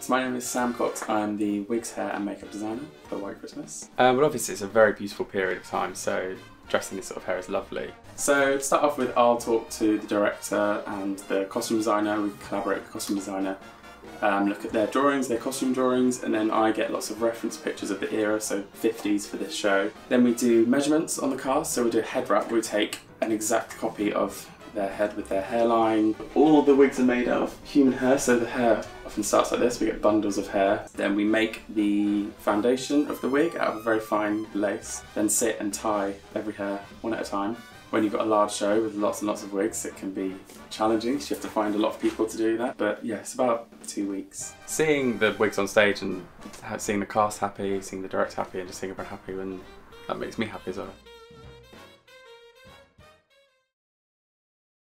So my name is Sam Cox. I'm the wigs, hair and makeup designer for White Christmas. Um, well, obviously it's a very beautiful period of time, so dressing this sort of hair is lovely. So to start off with, I'll talk to the director and the costume designer. We collaborate with the costume designer, um, look at their drawings, their costume drawings, and then I get lots of reference pictures of the era, so 50s for this show. Then we do measurements on the cast, so we do a head wrap. We take an exact copy of their head with their hairline. All the wigs are made out of human hair, so the hair often starts like this. We get bundles of hair. Then we make the foundation of the wig out of very fine lace. Then sit and tie every hair one at a time. When you've got a large show with lots and lots of wigs, it can be challenging. So you have to find a lot of people to do that. But yeah, it's about two weeks. Seeing the wigs on stage and seeing the cast happy, seeing the director happy, and just seeing everyone happy, and that makes me happy as well.